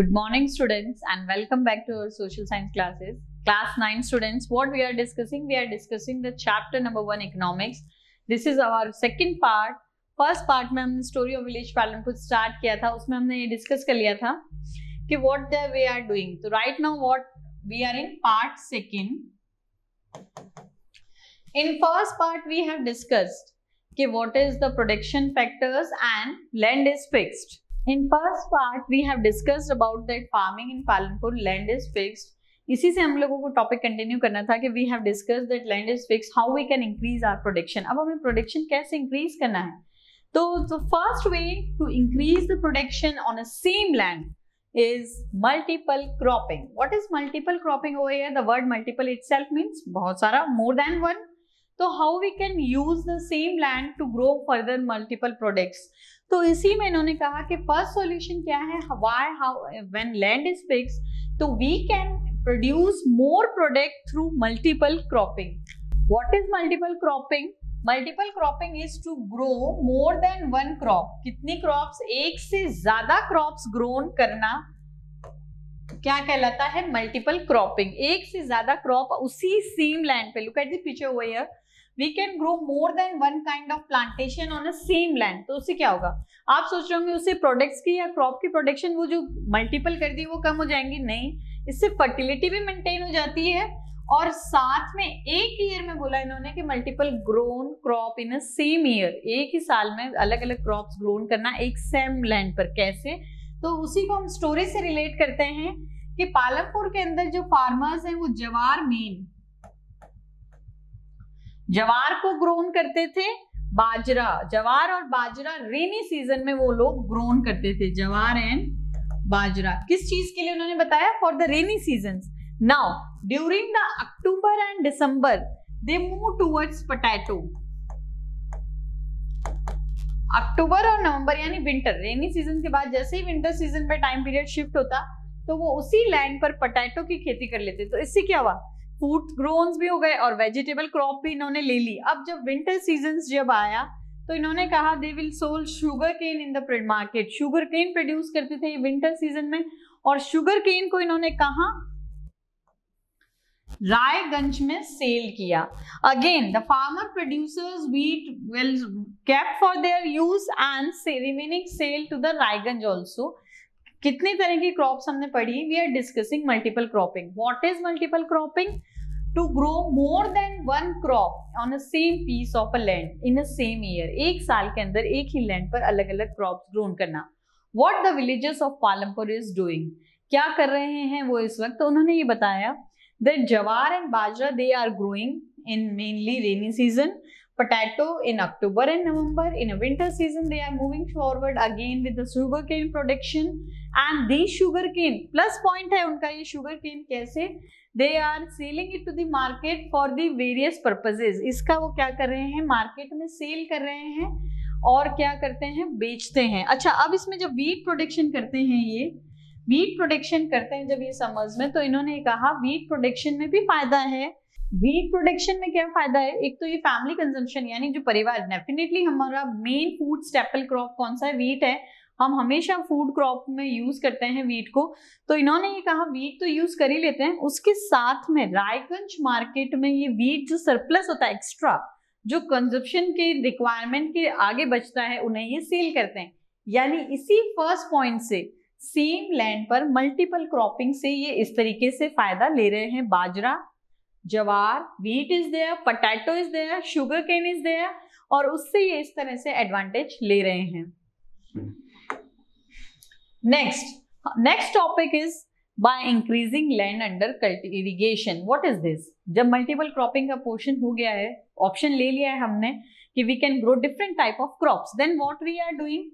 Good morning students and welcome back to our social science classes. Class 9 students, what we are discussing? We are discussing the chapter number 1 economics. This is our second part. First part में हमने story of village Palanpur start किया था उसमें हमने ये discuss कर लिया था कि what the way are doing तो right now what we are in part second in first part we have discussed कि what is the production factors and land is fixed In first part we have discussed about that farming in Palanpur land is fixed इसी से हम लोगों को topic continue करना था कि we have discussed that land is fixed how we can increase our production अब हमें प्रोडक्शन कैसे इंक्रीज करना है तो the first way to increase the production on a same land is multiple cropping. What is multiple cropping over here? The word multiple itself means बहुत सारा more than one. तो how we can use the same land to grow further multiple products? तो इसी में इन्होंने कहा कि first solution क्या है? Why, how, when land is fixed तो we can produce more product through multiple cropping. What is multiple cropping? Multiple cropping is to grow more than one crop कितनी क्रॉप्स एक से ज़्यादा क्रॉप्स ग्रोन करना क्या कहलाता है? मल्टीपल क्रॉपिंग एक से ज़्यादा क्रॉप उसी सेम लैंड पे. Look at the picture over here we can grow more than one kind of plantation on a same land तो उससे क्या होगा? आप सोच रहे होंगे, उससे प्रोडक्ट्स की या क्रॉप की प्रोडक्शन वो जो मल्टीपल कर दी, वो कम हो जाएँगी? नहीं. इससे फर्टिलिटी भी मेंटेन हो जाती है और साथ में एक ईयर में बोला इन्होंने कि multiple grown crop in a same year एक ही साल में अलग अलग क्रॉप्स ग्रोन करना एक सेम लैंड पर. कैसे? तो उसी को हम स्टोरी से रिलेट करते हैं कि पालमपुर के अंदर जो फार्मर्स हैं, वो जवार मेन जवार को ग्रोन करते थे बाजरा जवार और बाजरा रेनी सीज़न में वो लोग ग्रोन करते थे जवार एंड बाजरा। किस चीज़ के लिए उन्होंने बताया? For the rainy season Now, during the October and December, they move towards potato. अक्टूबर और नवंबर यानी विंटर रेनी सीज़न के बाद जैसे ही विंटर सीज़न पे टाइम पीरियड शिफ्ट होता तो वो उसी लैंड पर पोटैटो की खेती कर लेते। तो इससे क्या हुआ? फ़ूड ग्रोन्स भी हो गए और वेजिटेबल क्रॉप भी इन्होंने ले ली। अब जब विंटर सीज़न जब आया तो इन्होंने कहा they will sell sugarcane in the market sugarcane produce करते थे विंटर सीज़न में और शुगर केन को इन्होंने कहा? रायगंज में सेल किया। Again the farmer producers wheat will kept for their use and remaining sell to the Raiganj also कितनी तरह की क्रॉप्स हमने पढ़ी? We are discussing multiple cropping what is multiple cropping to grow more than one crop on a same piece of a land in a same year एक साल के अंदर एक ही लैंड पर अलग अलग क्रॉप ग्रोन करना। What the villages of Palampur is doing क्या कर रहे हैं वो इस वक्त? तो उन्होंने ये बताया that jowar and bajra they are growing in mainly rainy season. Potato in october and november in a winter season they are moving forward again with the sugar cane production and these sugar cane plus point hai unka ye sugar cane kaise they are selling it to the market for the various purposes iska wo kya kar rahe hain market mein sale kar rahe hain और क्या करते हैं बेचते हैं अच्छा अब इसमें जब वीट प्रोडक्शन करते हैं ये वीट प्रोडक्शन करते हैं जब ये समर्स में तो इन्होंने कहा वीट प्रोडक्शन में भी फ़ायदा है वीट प्रोडक्शन में क्या फ़ायदा है? एक तो ये फैमिली कंजम्पशन यानी जो परिवार डेफिनेटली हमारा मेन फ़ूड स्टेपल क्रॉप कौन सा है? वीट है। हम हमेशा फ़ूड क्रॉप में यूज़ करते हैं वीट को। तो इन्होंने ये कहा वीट तो यूज़ कर ही लेते हैं। उसके साथ में रायगंज मार्केट में ये वीट जो सरप्लस होता है एक्स्ट्रा जो कंजप्शन के रिक्वायरमेंट के आगे बचता है, उन्हें ये सेल करते हैं। यानी इसी फ़र्स्ट पॉइंट से सेम लैंड पर मल्टीपल क्रॉपिंग से ये इस तरीके से फ़ायदा ले रहे हैं bajra jowar wheat is there potato is there sugarcane is there और उससे ये इस तरह से एडवांटेज ले रहे हैं। Next next topic is by increasing land under irrigation what is this जब मल्टीपल क्रॉपिंग का पोर्शन हो गया है ऑप्शन ले लिया है हमने कि we can grow different type of crops then what we are doing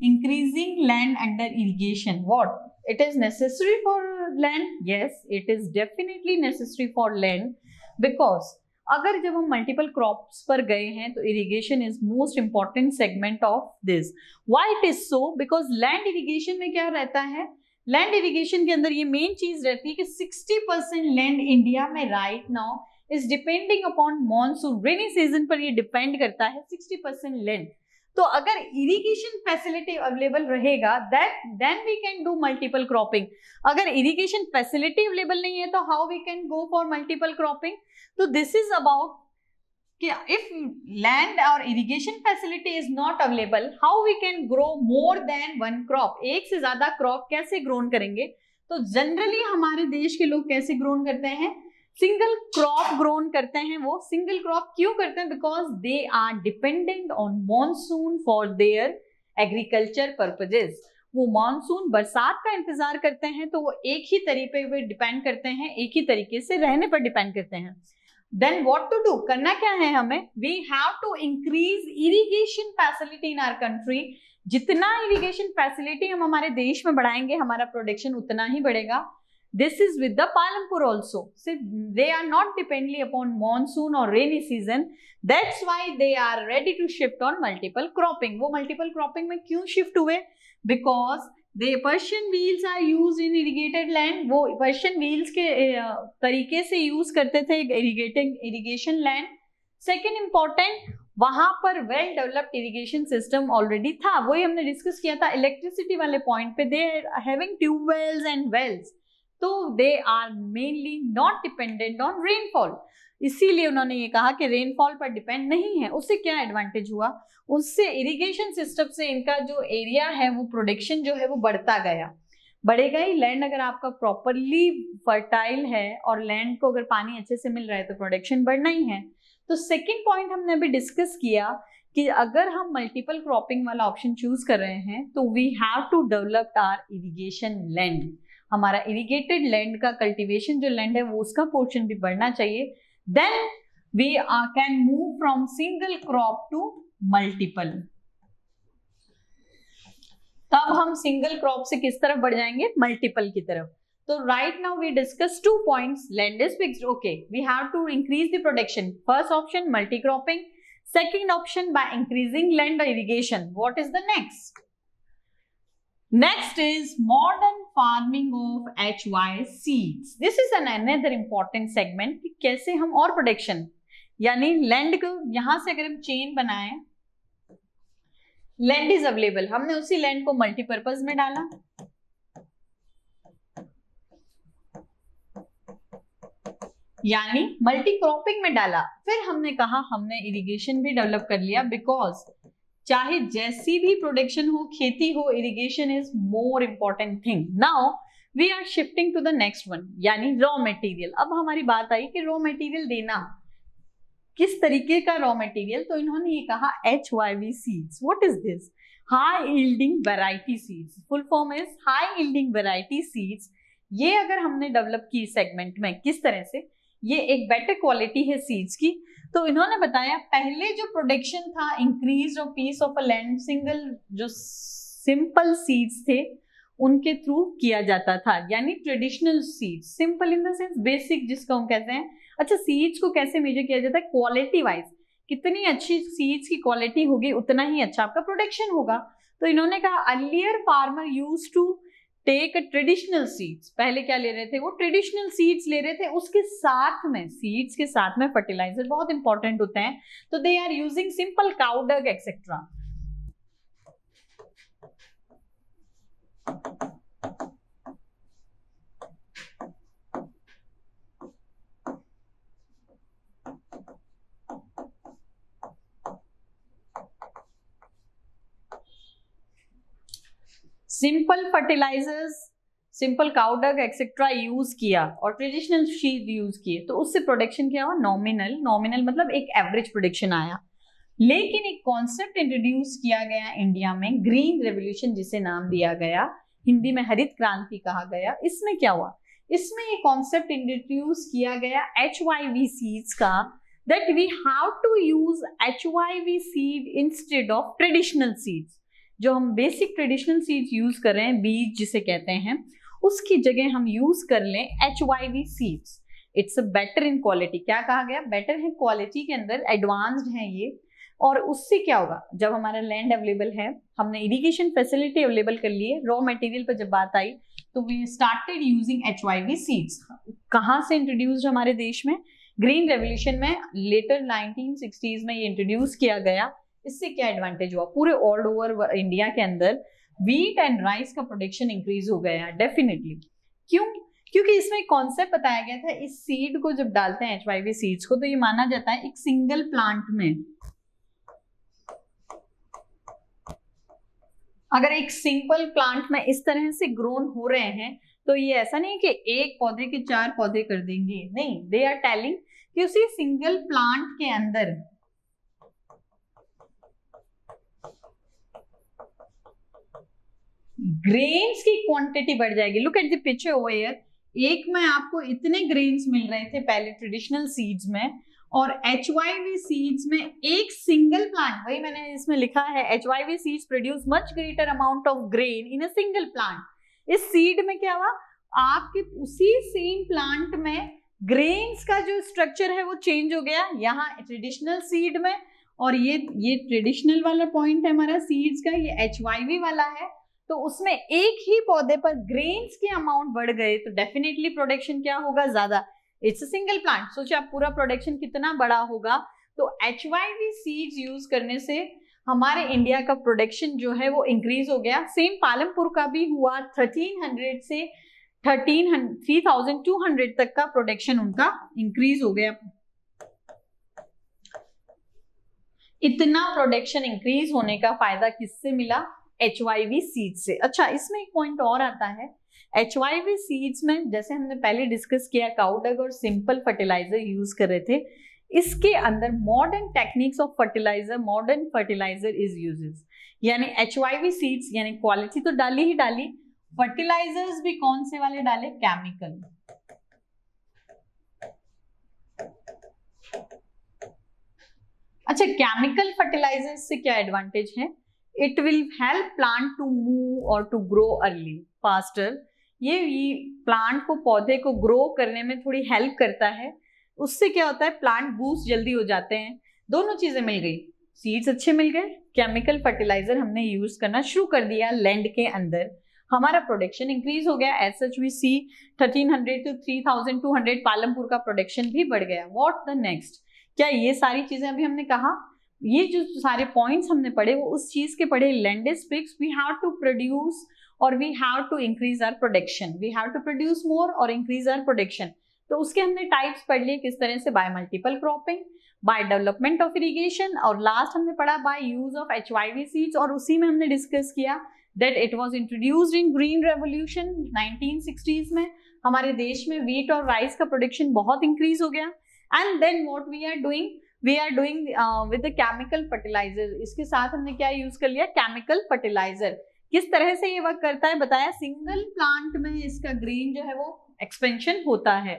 increasing land under irrigation. What? It is necessary for land yes, it is definitely necessary for land because अगर जब हम multiple crops पर गए हैं तो irrigation is most important segment of this why it is so because land irrigation में क्या रहता है? लैंड इरिगेशन के अंदर ये मेन चीज़ रहती है कि 60 परसेंट लैंड इंडिया में right now is depending upon monsoon rainy season पर ये डिपेंड करता है 60 परसेंट लैंड तो अगर इरिगेशन फैसिलिटी अवेलेबल रहेगा that then we can do multiple cropping अगर इरिगेशन फैसिलिटी अवेलेबल नहीं है तो how we can go for multiple cropping तो this is about if land or irrigation facility is not available, how we can grow more than one crop? एक से ज़्यादा crop कैसे grown करेंगे? तो जनरली हमारे देश के लोग कैसे ग्रोन करते हैं? सिंगल क्रॉप ग्रोन करते हैं वो। सिंगल क्रॉप क्यों करते हैं? Because they are dependent on monsoon for their agriculture purposes वो मानसून बरसात का इंतज़ार करते हैं तो वो एक ही तरीके पे डिपेंड करते हैं, एक ही तरीके से रहने पर डिपेंड करते हैं। देन वॉट टू डू करना क्या है हमें? We have to increase irrigation facility in our country जितना इरिगेशन फैसिलिटी हम हमारे देश में बढ़ाएँगे, हमारा प्रोडक्शन उतना ही बढ़ेगा। This is with the Palampur also. See, they are not dependently upon monsoon or rainy season. That's why they are ready to shift on multiple cropping. वो multiple cropping में क्यों shift हुए? Because the Persian wheels are used in irrigated land. वो Persian wheels के तरीके से use करते थे irrigating irrigation land. Second important वहाँ पर well developed irrigation system already था वही हमने डिस्कस किया था इलेक्ट्रिसिटी वाले पॉइंट पे they having tubewells and wells तो they are mainly not dependent on rainfall इसीलिए उन्होंने ये कहा कि रेनफॉल पर डिपेंड नहीं है। उससे क्या एडवांटेज हुआ? उससे इरिगेशन सिस्टम से इनका जो एरिया है, वो प्रोडक्शन जो है, वो बढ़ता गया। बढ़ेगा ही। लैंड अगर आपका प्रॉपरली फर्टाइल है और लैंड को अगर पानी अच्छे से मिल रहा है तो प्रोडक्शन बढ़ना ही है। तो सेकेंड पॉइंट हमने अभी डिस्कस किया कि अगर हम मल्टीपल क्रॉपिंग वाला ऑप्शन चूज़ कर रहे हैं तो we have to develop our irrigation land हमारा इरिगेटेड लैंड का कल्टीवेशन जो लैंड है, वो उसका पोर्शन भी बढ़ना चाहिए। Then we can move from single crop to multiple तब हम सिंगल क्रॉप से किस तरफ़ बढ़ जाएँगे? मल्टीपल की तरफ़। तो right now we discuss two points land is fixed okay we have to increase the production first option multi cropping second option by increasing land irrigation what is the next Next is modern farming of HY seeds. This is an another important segment कि कैसे हम और production यानी land को यहाँ से अगर हम चेन बनाए लैंड इज़ अवेलेबल हमने उसी लैंड को मल्टीपर्पज में डाला। यानी मल्टी क्रॉपिंग में डाला। फिर हमने कहा, हमने इरिगेशन भी डेवलप कर लिया बिकॉज़ चाहे जैसी भी प्रोडक्शन हो, खेती हो irrigation is more important thing now we are shifting to the next one यानी रॉ मटेरियल अब हमारी बात आई कि रॉ मटेरियल देना। किस तरीके का रॉ मटेरियल तो इन्होंने ये कहा H Y V seeds what is this high yielding variety seeds full form is high yielding variety seeds ये अगर हमने डेवलप की सेगमेंट में, किस तरह से? ये एक बेटर क्वालिटी है सीड्स की। तो इन्होंने बताया, पहले जो प्रोडक्शन था increase of piece of a land single जो सिंपल सीड्स थे, उनके थ्रू किया जाता था, यानी traditional seeds simple in the sense basic जिसको हम कहते हैं। अच्छा सीड्स को कैसे मेजर किया जाता है? क्वालिटी वाइज कितनी अच्छी सीड्स की क्वालिटी होगी, उतना ही अच्छा आपका प्रोडक्शन होगा। तो इन्होंने कहा earlier farmer use to take traditional seeds पहले क्या ले रहे थे? वो ट्रेडिशनल सीड्स ले रहे थे। उसके साथ में सीड्स के साथ में फर्टिलाइज़र बहुत इंपॉर्टेंट होते हैं। तो they are using simple cow dung etcetera simple fertilisers, simple cow dung etcetera use किया और ट्रेडिशनल शीट यूज़ किए। तो उससे प्रोडक्शन क्या हुआ? नॉमिनल नॉमिनल मतलब एक एवरेज प्रोडक्शन आया। लेकिन एक कॉन्सेप्ट इंट्रोड्यूस किया गया इंडिया में ग्रीन रेवोल्यूशन जिसे नाम दिया गया, हिंदी में हरित क्रांति कहा गया। इसमें क्या हुआ? इसमें ये कॉन्सेप्ट इंट्रोड्यूस किया गया एच वाई वी सीड्स का that we have to use H Y V seed instead of traditional seeds जो हम बेसिक ट्रेडिशनल सीड्स यूज़ कर रहे हैं बीज जिसे कहते हैं, उसकी जगह हम यूज़ कर लें H Y V seeds it's better in quality क्या कहा गया? बेटर है क्वालिटी के अंदर एडवांस्ड है ये. और उससे क्या होगा? जब हमारा लैंड अवेलेबल है, हमने इरिगेशन फैसिलिटी अवेलेबल कर ली है रॉ मटेरियल पर जब बात आई तो we started using H Y V seeds कहाँ से इंट्रोड्यूस हमारे देश में? ग्रीन रेवोल्यूशन में लेटर नाइनटीन में ये इंट्रोड्यूस किया गया. इससे क्या एडवांटेज हुआ? पूरे ऑल ओवर इंडिया के अंदर वीट एंड राइस का प्रोडक्शन इंक्रीज हो गया डेफिनेटली क्यों? क्योंकि इसमें कॉन्सेप्ट बताया गया था, इस सीड को जब डालते हैं एच सीड्स को तो ये माना जाता है एक सिंगल प्लांट में। अगर एक सिंपल प्लांट में इस तरह से ग्रोन हो रहे हैं तो ये ऐसा नहीं कि एक पौधे के चार पौधे कर देंगे। नहीं दे आर टेलिंग कि उसी सिंगल प्लांट के अंदर ग्रेन्स की क्वांटिटी बढ़ जाएगी। Look at the picture over एक में आपको इतने ग्रेन्स मिल रहे थे पहले ट्रेडिशनल सीड्स में और एच सीड्स में एक सिंगल प्लांट वही मैंने इसमें लिखा है H seeds produce much greater amount of grain in a single plant इस सीड में क्या हुआ? आपके उसी सेम प्लांट में ग्रेन्स का जो स्ट्रक्चर है वो चेंज हो गया। यहाँ ट्रेडिशनल सीड में और ये ये ट्रेडिशनल वाला पॉइंट है हमारा सीड्स का, ये एचवाईवी वाला है। तो उसमें एक ही पौधे पर ग्रेन्स के अमाउंट बढ़ गए तो डेफिनेटली प्रोडक्शन क्या होगा? ज़्यादा। इट्स अ सिंगल प्लांट सोचे आप पूरा प्रोडक्शन कितना बड़ा होगा? तो एच सीड्स यूज़ करने से हमारे इंडिया का प्रोडक्शन जो है वो इंक्रीज हो गया। सेम पालमपुर का भी हुआ। 1300 से 13 3200 तक का प्रोडक्शन उनका इंक्रीज हो गया। इतना प्रोडक्शन इंक्रीज होने का फ़ायदा किससे मिला? एच वाई सीड से। अच्छा इसमें एक पॉइंट और आता है। एच सीड्स में, जैसे हमने पहले डिस्कस किया काउडग और सिंपल फर्टिलाइज़र यूज़ कर रहे थे, इसके अंदर modern techniques of fertiliser modern fertiliser is uses यानी एच वाई सीड्स यानी क्वालिटी तो डाली ही डाली फर्टिलाइजर्स भी कौन से वाले डाले? केमिकल अच्छा केमिकल फर्टिलाइजर्स से क्या एडवांटेज है? It will help plant to move और टू ग्रो अर्ली फास्टर ये प्लांट को, पौधे को ग्रो करने में थोड़ी हेल्प करता है। उससे क्या होता है? प्लांट बूस्ट जल्दी हो जाते हैं। दोनों चीज़ें मिल गई। सीड्स अच्छे मिल गए। केमिकल फर्टिलाइज़र हमने यूज़ करना शुरू कर दिया लैंड के अंदर। हमारा प्रोडक्शन इंक्रीज हो गया। S H V C thirteen hundred two three thousand two hundred Palampur का प्रोडक्शन भी बढ़ गया। वॉट द नेक्स्ट क्या ये सारी चीज़ें अभी हमने कहा? ये जो सारे पॉइंट्स हमने पढ़े, वो उस चीज़ के पढ़े land is fixed we have to produce और we have to increase our production we have to produce more और इंक्रीज आर प्रोडक्शन तो उसके हमने टाइप्स पढ़ लिए किस तरह से? By multiple cropping by development of irrigation और लास्ट हमने पढ़ा by use of H Y V seeds और उसी में हमने डिस्कस किया that it was introduced in green revolution 1960s में. हमारे देश में वीट और राइस का प्रोडक्शन बहुत इंक्रीज हो गया. And then what we are doing we are doing with chemical fertiliser इसके साथ हमने क्या यूज़ कर लिया? केमिकल फर्टिलाइज़र किस तरह से ये वर्क करता है? बताया सिंगल प्लांट में इसका ग्रीन जो है वो एक्सपेंशन होता है।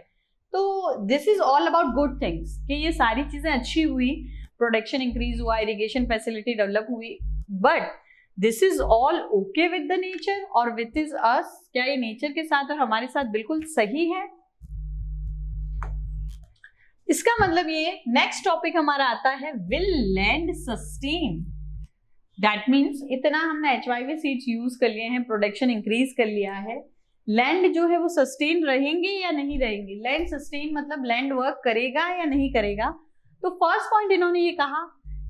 तो this is all about good things कि ये सारी चीज़ें अच्छी हुई प्रोडक्शन इंक्रीज हुआ इरिगेशन फैसिलिटी डेवलप हुई। But this is all okay with the nature और विथ इज़ अस क्या ये नेचर के साथ और हमारे साथ बिल्कुल सही है? इसका मतलब ये नेक्स्ट टॉपिक हमारा आता है will land sustain that means इतना हमने H Y V seeds use कर लिए हैं प्रोडक्शन इंक्रीज कर लिया है। लैंड जो है वो सस्टेन रहेंगे या नहीं रहेंगे? लैंड सस्टेन मतलब लैंड वर्क करेगा या नहीं करेगा? तो फ़र्स्ट पॉइंट इन्होंने ये कहा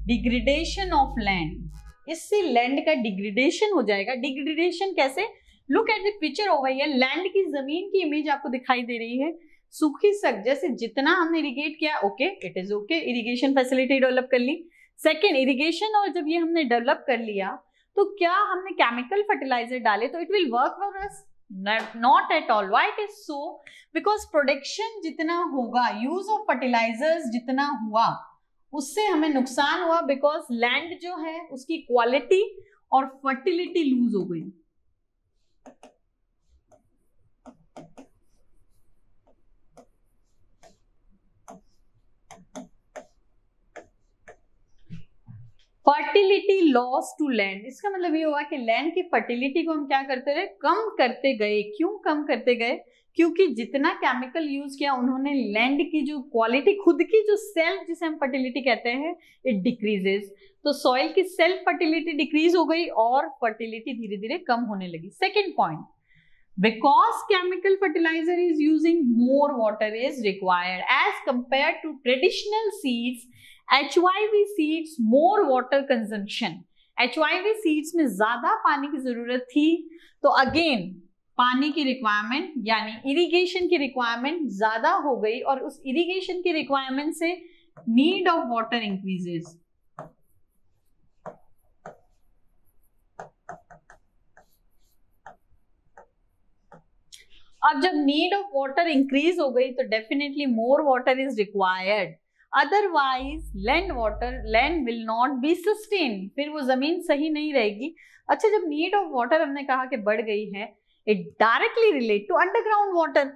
डिग्रेडेशन ऑफ़ लैंड इससे लैंड का डिग्रेडेशन हो जाएगा। डिग्रेडेशन कैसे? Look at the picture over here land की ज़मीन की इमेज आपको दिखाई दे रही है। सूखी सक, जैसे जितना हमने इरिगेट किया okay it is okay irrigation facility develop कर ली। सेकेंड इरिगेशन और जब ये हमने डेवलप कर लिया तो क्या हमने केमिकल फर्टिलाइज़र डाले? तो it will work for us not at all why it is so because production जितना होगा यूज़ ऑफ़ फर्टिलाइजर्स जितना हुआ, उससे हमें नुकसान हुआ बिकॉज़ लैंड जो है, उसकी क्वालिटी और फर्टिलिटी लूज हो गई। फर्टिलिटी लॉस टू लैंड इसका मतलब ये हुआ कि लैंड की फर्टिलिटी को हम क्या करते रहे? कम करते गए। क्यों कम करते गए? क्योंकि जितना केमिकल यूज़ किया, उन्होंने लैंड की जो क्वालिटी खुद की जो सेल्फ जिसे हम फर्टिलिटी कहते हैं इट डिक्रीजेस तो सॉइल की सेल्फ फर्टिलिटी डिक्रीज हो गई और फर्टिलिटी धीरे धीरे कम होने लगी। Second point because chemical fertiliser is using more water is required as compare to traditional seeds H Y V seeds more water consumption V seeds में ज़्यादा पानी की ज़रूरत थी तो अगेन पानी की रिक्वायरमेंट यानी इरिगेशन की रिक्वायरमेंट ज़्यादा हो गई और उस इरिगेशन की रिक्वायरमेंट से नीड ऑफ़ वाटर इंक्रीजेस अब जब नीड ऑफ़ वाटर इंक्रीज हो गई तो definitely more water is required otherwise land water land will not be sustain फिर वो ज़मीन सही नहीं रहेगी। अच्छा जब नीड ऑफ़ वाटर हमने कहा कि बढ़ गई है it directly relate to underground water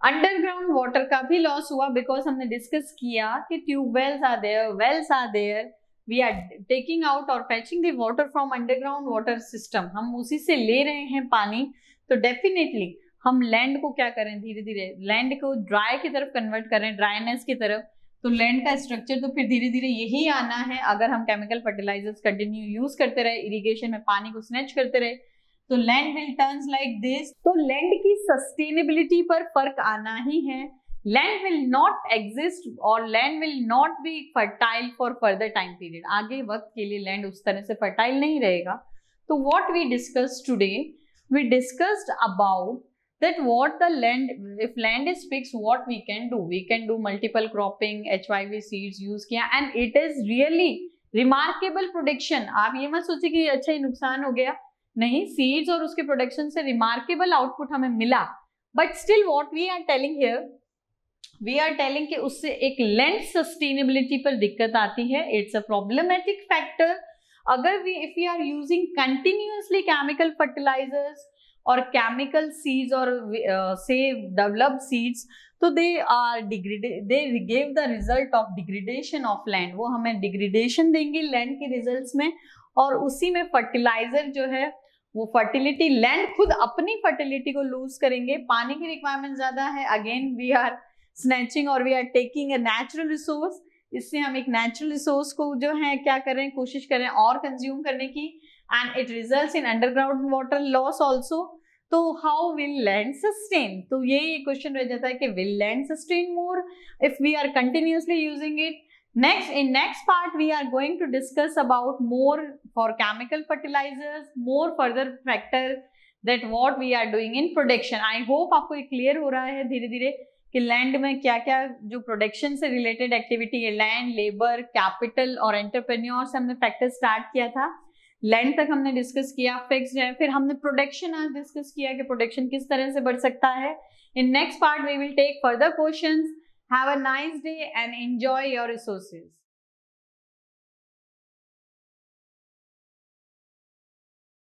underground water का भी लॉस हुआ बिकॉज़ हमने डिस्कस किया कि tubewells are there wells are there we are taking out और fetching the water from underground water system हम उसी से ले रहे हैं पानी। तो डेफिनेटली हम लैंड को क्या करें? धीरे धीरे लैंड को ड्राई की तरफ़ कन्वर्ट करें ड्राइनेस की तरफ़। तो लैंड का स्ट्रक्चर तो फिर धीरे धीरे यही आना है। अगर हम केमिकल फर्टिलाइजर्स कंटिन्यू यूज़ करते रहे इरिगेशन में पानी को स्नेच करते रहे तो land will turns like this तो लैंड की सस्टेनेबिलिटी पर फ़र्क आना ही है। लैंड विल नॉट एग्जिस्ट और land will not be fertile for further time period आगे वक्त के लिए लैंड उस तरह से फर्टाइल नहीं रहेगा। तो what we discuss today we discussed about that what the land, if land is fixed, what we can do? We can do multiple cropping hyv seeds use किया, and it is really remarkable production आप ये मत सोचिए कि अच्छा ही नुकसान हो गया। नहीं सीड्स और उसके प्रोडक्शन से रिमार्केबल आउटपुट हमें मिला। But still what we are telling here we are telling कि उससे एक लैंड सस्टेनेबिलिटी पर दिक्कत आती है। इट्स अ प्रॉब्लमेटिक फैक्टर अगर we if you are using continuously chemical fertilisers और केमिकल सीड्स और से डेवलप्ड सीड्स तो they are degraded they give the result of degradation of land वो हमें डिग्रेडेशन देंगे लैंड के रिजल्ट्स में और उसी में फर्टिलाइज़र जो है, वो फर्टिलिटी लैंड खुद अपनी फर्टिलिटी को लूज करेंगे। पानी की रिक्वायरमेंट ज़्यादा है। अगेन वी आर स्नैचिंग और we are taking a natural resource इससे हम एक नेचुरल रिसोर्स को जो है, क्या करें कोशिश करें और कंज्यूम करने की and it result in underground water loss also तो हाउ विल लैंड सस्टेन तो ये क्वेश्चन रह जाता है कि will land sustain more if we are continuously using it next, in next part, we are going to discuss about more for chemical fertilizers, more further factor that what we are doing in production. I hope आपको ये clear हो रहा है धीरे धीरे कि land में क्या क्या जो प्रोडक्शन से रिलेटेड एक्टिविटी है लैंड लेबर कैपिटल और एंटरप्रेन्योर से हमने फैक्टर स्टार्ट किया था। लैंड तक हमने डिस्कस किया फिक्स है, फिर हमने प्रोडक्शन आज डिस्कस किया कि प्रोडक्शन किस तरह से बढ़ सकता है। In next part we will take further question have a nice day and enjoy your resources.